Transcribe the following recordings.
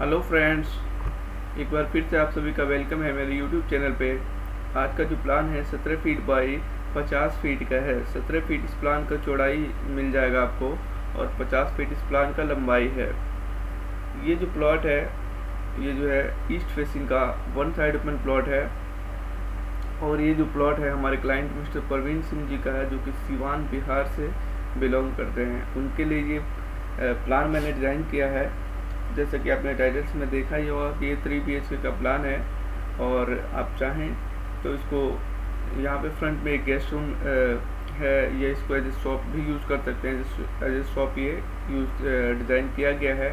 Hello friends, एक बार फिर से आप सभी का वेलकम है मेरे यूट्यूब चैनल पे। आज का जो प्लान है, सत्रह फीट बाई पचास फीट का है। सत्रह फीट इस प्लान का चौड़ाई मिल जाएगा आपको और पचास फीट इस प्लान का लंबाई है। ये जो प्लॉट है, ये जो है ईस्ट फेसिंग का वन साइड ओपन प्लॉट है। और ये जो प्लॉट है, हमारे क्लाइंट मिस्टर प्रवीण सिंह जी का है, जो कि सिवान बिहार से बिलोंग करते हैं। उनके लिए ये प्लान मैंने डिज़ाइन किया है। जैसा कि आपने टाइटल्स में देखा ही होगा कि ये थ्री बी का प्लान है और आप चाहें तो इसको यहाँ पे फ्रंट में एक गेस्ट रूम है। ये इसको एज ए शॉप भी यूज़ कर सकते हैं। एज ए शॉप ये यूज़ डिज़ाइन किया गया है।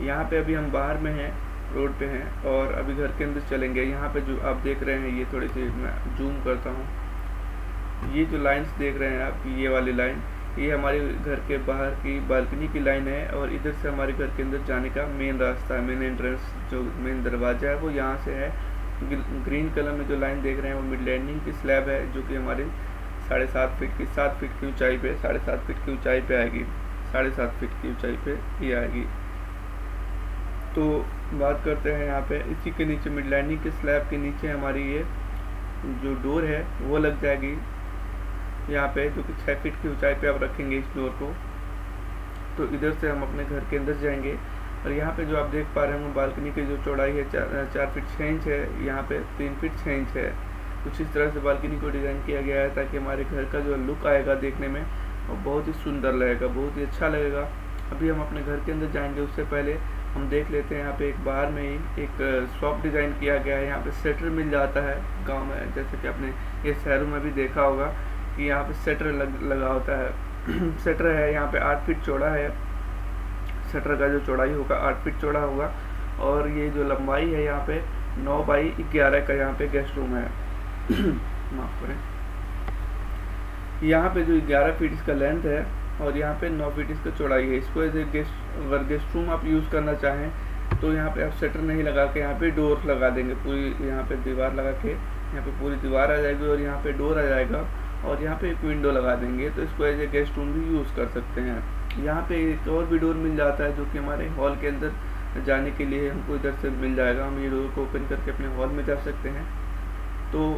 यहाँ पे अभी हम बाहर में हैं, रोड पे हैं और अभी घर के अंदर चलेंगे। यहाँ पे जो आप देख रहे हैं, ये थोड़ी सी मैं जूम करता हूँ। ये जो लाइंस देख रहे हैं आप, ये वाली लाइन ये हमारे घर के बाहर की बालकनी की लाइन है और इधर से हमारे घर के अंदर जाने का मेन रास्ता है मेन एंट्रेंस जो मेन दरवाज़ा है, वो यहाँ से है। ग्रीन कलर में जो लाइन देख रहे हैं, वो मिड लैंडिंग की स्लैब है, जो कि हमारी साढ़े सात फीट की, सात फीट की ऊंचाई पे, साढ़े सात फीट की ऊंचाई पे आएगी। साढ़े सात फीट की ऊंचाई पे ये आएगी। तो बात करते हैं यहाँ पे, इसी के नीचे मिड लैंडिंग के स्लैब के नीचे हमारी ये जो डोर है, वो लग जाएगी। यहाँ पे जो कि छः फीट की ऊंचाई पे आप रखेंगे इस डोर को। तो इधर से हम अपने घर के अंदर जाएँगे और यहाँ पे जो आप देख पा रहे हैं बालकनी की जो चौड़ाई है चार, चार फीट छः इंच है यहाँ पे तीन फीट छः इंच है। कुछ इस तरह से बालकनी को डिज़ाइन किया गया है ताकि हमारे घर का जो लुक आएगा देखने में वो बहुत ही सुंदर लगेगा बहुत ही अच्छा लगेगा। अभी हम अपने घर के अंदर जाएँगे उससे पहले हम देख लेते हैं यहाँ पे एक बाहर में ही एक शॉप डिज़ाइन किया गया है। यहाँ पे सेटर मिल जाता है गाँव में जैसे कि आपने ये शहरों में भी देखा होगा। कि यहाँ पे सेटर लग, लगा होता है सेटर है यहाँ पे आठ फीट चौड़ा है सेटर का जो चौड़ाई होगा आठ फीट चौड़ा होगा और ये जो लंबाई है यहाँ पे नौ बाई ग्यारह का यहाँ पे गेस्ट रूम है माफ़ करें यहाँ पे जो ग्यारह फीट इसका लेंथ है और यहाँ पे नौ फीट इसका चौड़ाई है इसको एज ए गेस्ट अगर गेस्ट रूम आप यूज़ करना चाहें तो यहाँ पे आप सेटर नहीं लगा के यहाँ पे डोर लगा देंगे पूरी यहाँ पे दीवार लगा के यहाँ पे पूरी दीवार आ जाएगी और यहाँ पे डोर आ जाएगा और यहाँ पे एक विंडो लगा देंगे तो इसको एज ए गेस्ट रूम भी यूज़ कर सकते हैं। यहाँ पे एक और भी डोर मिल जाता है जो कि हमारे हॉल के अंदर जाने के लिए हमको इधर से मिल जाएगा। हम ये डोर को ओपन करके अपने हॉल में जा सकते हैं। तो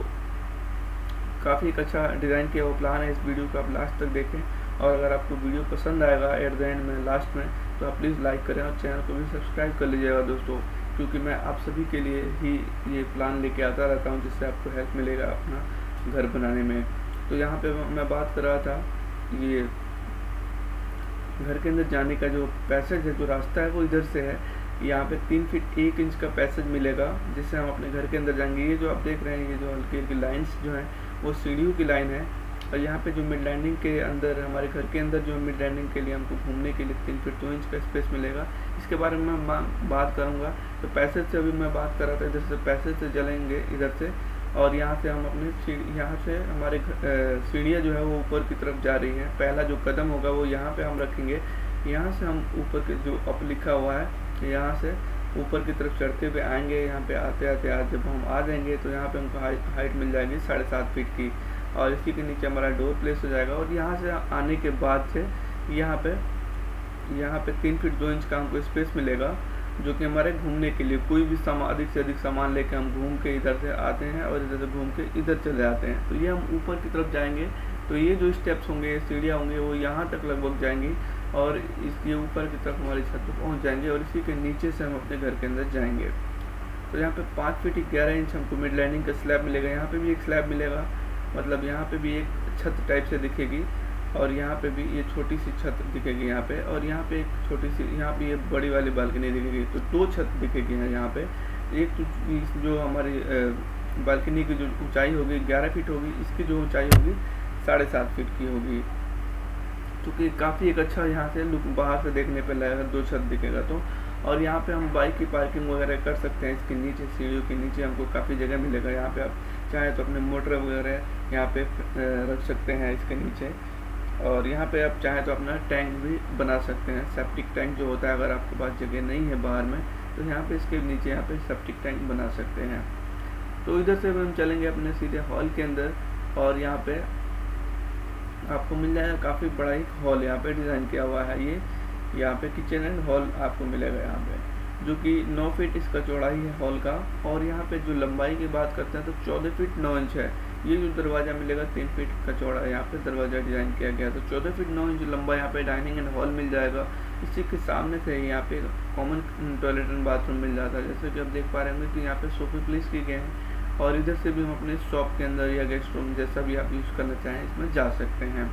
काफ़ी एक अच्छा डिज़ाइन किया हुआ प्लान है इस वीडियो को, आप लास्ट तक देखें। और अगर आपको वीडियो पसंद आएगा एट द एंड में लास्ट में तो आप प्लीज़ लाइक करें और चैनल को भी सब्सक्राइब कर लीजिएगा दोस्तों, क्योंकि मैं आप सभी के लिए ही ये प्लान लेके आता रहता हूँ, जिससे आपको हेल्प मिलेगा अपना घर बनाने में। तो यहाँ पे मैं बात कर रहा था ये घर के अंदर जाने का जो पैसेज है, जो रास्ता है, वो इधर से है। यहाँ पे तीन फीट एक इंच का पैसेज मिलेगा, जिससे हम अपने घर के अंदर जाएँगे। ये जो आप देख रहे हैं, ये जो हल्की हल्की लाइन्स जो हैं, वो सीढ़ियों की लाइन है। और यहाँ पे जो मिड लैंडिंग के अंदर, हमारे घर के अंदर जो मिड लैंडिंग के लिए हमको घूमने के लिए तीन फीट दो इंच का स्पेस मिलेगा। इसके बारे में मैं बात करूँगा। तो पैसेज से अभी मैं बात कर रहा था, इधर से पैसेज से जलेंगे इधर से। और यहाँ से हम अपने यहाँ से हमारे सीढ़ियाँ जो है वो ऊपर की तरफ़ जा रही हैं। पहला जो कदम होगा वो यहाँ पे हम रखेंगे। यहाँ से हम ऊपर के जो अप लिखा हुआ है, यहाँ से ऊपर की तरफ़ चढ़ते हुए आएँगे। यहाँ पे आते आते, आज जब हम आ जाएँगे तो यहाँ पे हमको हाइट हाइट मिल जाएगी साढ़े सात फीट की और इसी के नीचे हमारा डोर प्लेस हो जाएगा और यहाँ से आने के बाद से यहाँ पे यहाँ पे तीन फीट दो इंच का हमको स्पेस मिलेगा। जो कि हमारे घूमने के लिए कोई भी सामान, अधिक से अधिक सामान लेके हम घूम के इधर से आते हैं और इधर से घूम के इधर चले जाते हैं। तो ये हम ऊपर की तरफ़ जाएँगे। तो ये जो स्टेप्स होंगे, ये सीढ़ियाँ होंगी, वो यहाँ तक लगभग जाएँगी और इसके ऊपर की तरफ़ हमारी छत पर पहुँच जाएँगे और इसी के नीचे से हम अपने घर के अंदर जाएँगे। तो यहाँ पे पाँच फीट ग्यारह इंच हमको मिड लैंडिंग का स्लैब मिलेगा। यहाँ पे भी एक स्लैब मिलेगा। मतलब यहाँ पे भी एक छत टाइप से दिखेगी। और यहाँ पे भी ये छोटी सी छत दिखेगी यहाँ पे। और यहाँ पे एक छोटी सी, यहाँ पे ये बड़ी वाली बालकनी दिखेगी। तो दो छत दिखेगी यहाँ पे। एक तो जो हमारी बालकनी की जो ऊंचाई होगी ग्यारह फीट होगी, इसकी जो ऊंचाई होगी साढ़े सात फीट की होगी। क्योंकि काफ़ी एक अच्छा यहाँ से लुक बाहर से देखने पर लगेगा दो छत दिखेगा तो। और यहाँ पे हम बाइक की पार्किंग वगैरह कर सकते हैं, इसके नीचे सीढ़ियों के नीचे हमको काफ़ी जगह मिलेगा। यहाँ पे आप चाहे तो अपने मोटर वगैरह यहाँ पे रख सकते हैं इसके नीचे। और यहाँ पे आप चाहें तो अपना टैंक भी बना सकते हैं। सेप्टिक टैंक जो होता है, अगर आपके पास जगह नहीं है बाहर में तो यहाँ पे इसके नीचे यहाँ पे सेप्टिक टैंक बना सकते हैं। तो इधर से हम चलेंगे अपने सीधे हॉल के अंदर और यहाँ पे आपको मिल जाएगा काफ़ी बड़ा एक हॉल यहाँ पे डिज़ाइन किया हुआ है ये। यहाँ पे किचन एंड हॉल आपको मिलेगा यहाँ पे, जो कि नौ फीट इसका चौड़ाई है हॉल का। और यहाँ पे जो लंबाई की बात करते हैं तो चौदह फीट नौ इंच है। ये जो दरवाज़ा मिलेगा तीन फीट का चौड़ा, यहाँ पे दरवाज़ा डिज़ाइन किया गया तो चौदह फीट नौ इंच लंबा यहाँ पे डाइनिंग एंड हॉल मिल जाएगा। इसी के सामने से यहाँ पे कॉमन टॉयलेट एंड बाथरूम मिल जाता है। जैसे कि आप देख पा रहे होंगे कि यहाँ पे सोफे प्लेस किए गए हैं और इधर से भी हम अपने शॉप के अंदर या गेस्ट रूम जैसा भी आप यूज़ करना चाहें, इसमें जा सकते हैं।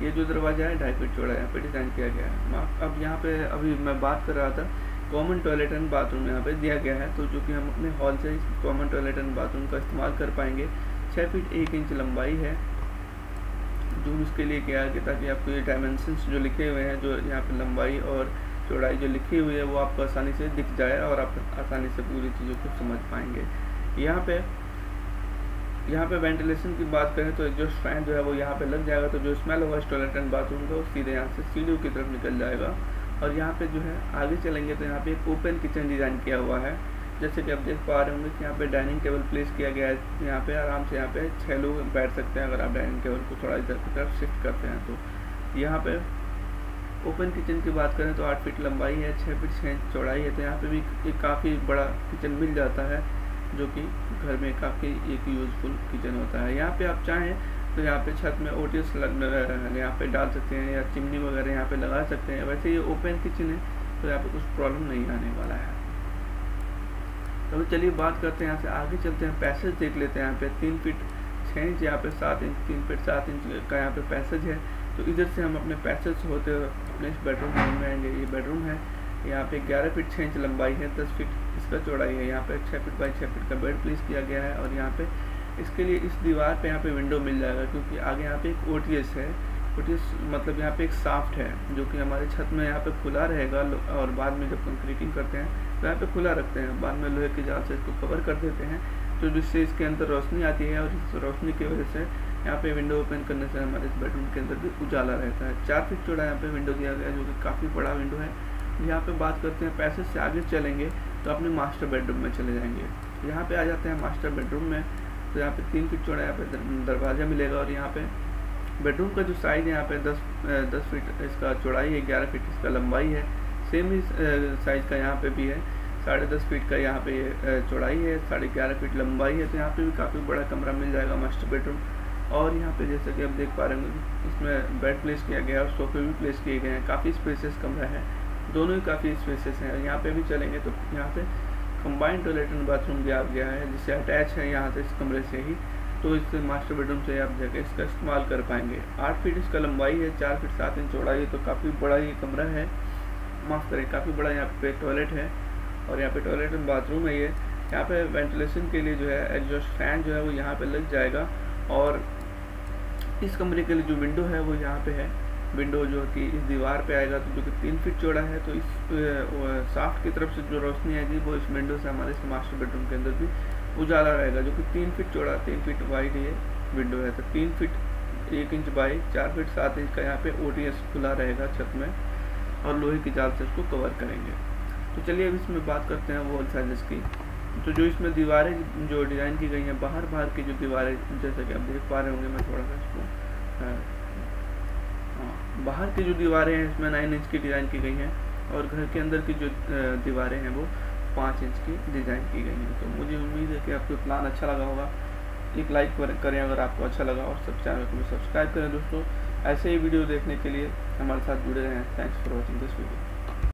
ये जो दरवाज़ा है, ढाई फीट चौड़ा यहाँ पे डिज़ाइन किया गया है। अब यहाँ पे अभी मैं बात कर रहा था, कॉमन टॉयलेट एंड बाथरूम यहाँ पे दिया गया है। तो जो कि हम अपने हॉल से कॉमन टॉयलेट एंड बाथरूम का इस्तेमाल कर पाएँगे। छः फीट एक इंच लंबाई है। जूम उसके लिए किया है ताकि आपको ये डायमेंशंस जो लिखे हुए हैं, जो यहाँ पे लंबाई और चौड़ाई जो लिखी हुई है, वो आपको आसानी से दिख जाए और आप आसानी से पूरी चीज़ों को समझ पाएँगे। यहाँ पे यहाँ पे वेंटिलेशन की बात करें तो जो फ़ैन जो है वो यहाँ पे लग जाएगा तो जो स्मेल होगा टॉयलेट एंड बाथरूम का, वो सीधे यहाँ से सीढ़ियों की तरफ़ निकल जाएगा। और यहाँ पे जो है, आगे चलेंगे तो यहाँ पे एक ओपन किचन डिज़ाइन किया हुआ है। जैसे कि आप देख पा रहे होंगे कि यहाँ पे डाइनिंग टेबल प्लेस किया गया है यहाँ पे आराम से यहाँ पे छः लोग बैठ सकते हैं अगर आप डाइनिंग टेबल को थोड़ा इधर की तरफ़ शिफ्ट करते हैं तो यहाँ पे ओपन किचन की बात करें तो आठ फीट लंबाई है छः फीट छः चौड़ाई है तो यहाँ पे भी एक काफ़ी बड़ा किचन मिल जाता है जो कि घर में काफ़ी एक यूज़फुल किचन होता है यहाँ पे आप चाहें तो यहाँ पे छत में ओ टी एस यहाँ पे डाल सकते हैं या चिमनी वगैरह यहाँ पे लगा सकते हैं वैसे ये ओपन किचन है तो यहाँ पे कुछ प्रॉब्लम नहीं आने वाला है तो चलिए बात करते हैं यहाँ से, आगे चलते हैं पैसेज देख लेते हैं यहाँ पे, तीन फीट छः इंच यहाँ पे, सात इंच तीन फीट सात इंच का यहाँ पे पैसेज है। तो इधर से हम अपने पैसेज होते हुए अपने इस बेडरूम में आएँगे, ये बेडरूम है। यहाँ पे ग्यारह फीट छः इंच लंबाई है, दस फीट इसका चौड़ाई है। यहाँ पे छः फीट बाई छः फीट का बेड प्लेस किया गया है और यहाँ पे इसके लिए इस दीवार पे यहाँ पे विंडो मिल जाएगा क्योंकि आगे यहाँ पे एक ओ है। ओ मतलब यहाँ पे एक साफ्ट है जो कि हमारे छत में यहाँ पे खुला रहेगा और बाद में जब कंक्रीटिंग करते हैं तो यहाँ पे खुला रखते हैं बाद में लोहे की जाल से इसको कवर कर देते हैं तो जिससे इसके अंदर रोशनी आती है और इस रोशनी की वजह से यहाँ पे विंडो ओपन करने से हमारे इस बेडरूम के अंदर भी उजाला रहता है चार फीट चौड़ा यहाँ पे विंडो दिया गया है जो कि काफ़ी बड़ा विंडो है यहाँ पे बात करते हैं पैसे से आगे चलेंगे तो अपने मास्टर बेडरूम में चले जाएँगे यहाँ पे आ जाते हैं मास्टर बेडरूम में तो यहाँ पे तीन फीट चौड़ा यहाँ पे दरवाज़ा मिलेगा और यहाँ पे बेडरूम का जो साइज़ है यहाँ पे दस दस फीट इसका चौड़ाई है, ग्यारह फीट इसका लंबाई है सेम ही साइज़ का यहाँ पे भी है। साढ़े दस फीट का यहाँ पे चौड़ाई है, साढ़े ग्यारह फीट लंबाई है तो यहाँ पे भी काफ़ी बड़ा कमरा मिल जाएगा मास्टर बेडरूम और यहाँ पे जैसे कि आप देख पा रहे होंगे, इसमें बेड प्लेस किया गया है और सोफे भी प्लेस किए गए हैं, काफ़ी स्पेसेस कमरा है। दोनों ही काफ़ी स्पेसेस हैं। यहाँ पे भी चलेंगे तो यहाँ पे कंबाइंड टॉयलेट एंड बाथरूम भी आ गया है, जिससे अटैच है यहाँ से इस कमरे से ही। तो इस मास्टर बेडरूम से आप जाकर इसका इस्तेमाल कर पाएँगे। आठ फीट इसका लंबाई है, चार फीट सात इंच चौड़ाई है तो काफ़ी बड़ा ये कमरा है। माफ़ करें काफ़ी बड़ा यहाँ पे टॉयलेट है और यहाँ पे टॉयलेट एंड बाथरूम है ये। यहाँ पे वेंटिलेशन के लिए जो है एग्जॉस्ट फ़ैन जो है वो यहाँ पे लग जाएगा और इस कमरे के लिए जो विंडो है, वो यहाँ पे है। विंडो जो कि इस दीवार पे आएगा तो जो कि तीन फीट चौड़ा है तो इस साफ्ट की तरफ़ से जो रोशनी आएगी, वो इस विंडो से हमारे इस मास्टर बेडरूम के अंदर भी उजाला रहेगा, जो कि तीन फीट चौड़ा, तीन फीट वाइड ये विंडो है। तो तीन फीट एक इंच बाई चार फीट सात इंच का यहाँ पे ओटीएस खुला रहेगा छत में और लोहे की जाल से उसको कवर करेंगे। तो चलिए अब इसमें बात करते हैं वॉल साइजेस की। तो जो इसमें दीवारें जो डिज़ाइन की गई हैं, बाहर बाहर की जो दीवारें, जैसे कि आप देख पा रहे होंगे, मैं थोड़ा सा इसको बाहर की जो दीवारें हैं, इसमें नाइन इंच की डिज़ाइन की गई हैं और घर के अंदर की जो दीवारें हैं वो पाँच इंच की डिज़ाइन की गई है। तो मुझे उम्मीद है कि आपको प्लान अच्छा लगा होगा। एक लाइक करें अगर आपको अच्छा लगा और सब चैनल को भी सब्सक्राइब करें दोस्तों। ऐसे ही वीडियो देखने के लिए हमारे साथ जुड़े रहें। Thanks for watching this video